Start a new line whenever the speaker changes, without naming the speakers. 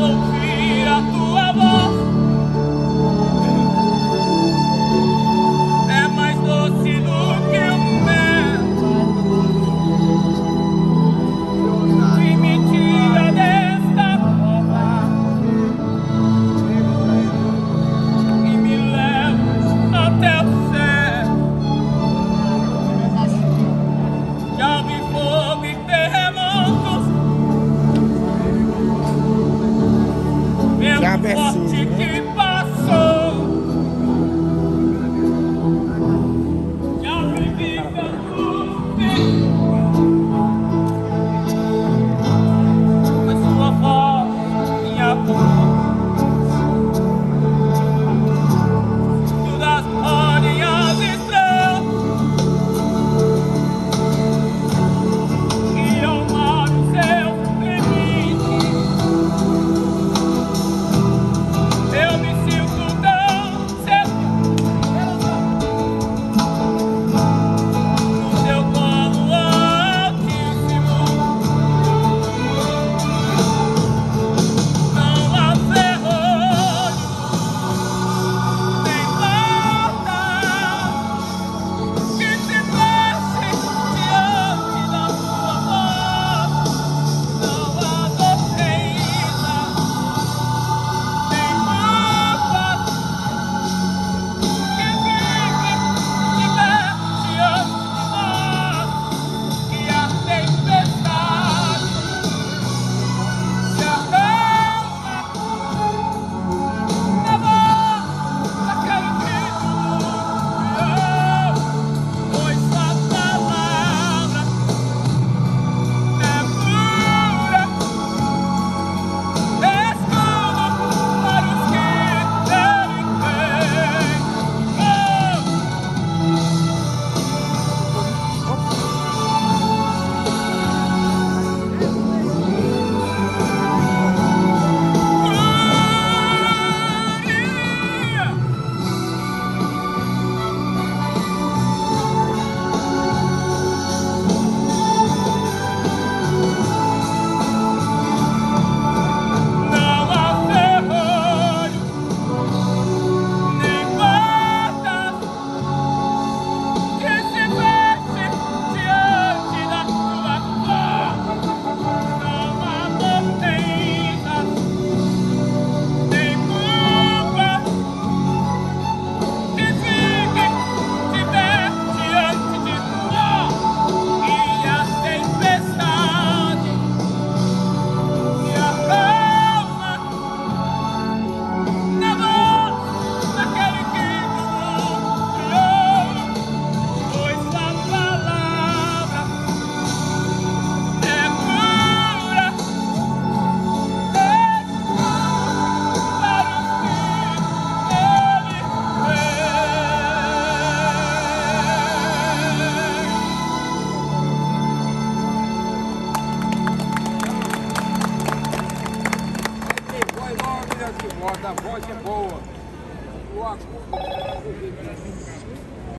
so que bota, a voz é boa. O acordo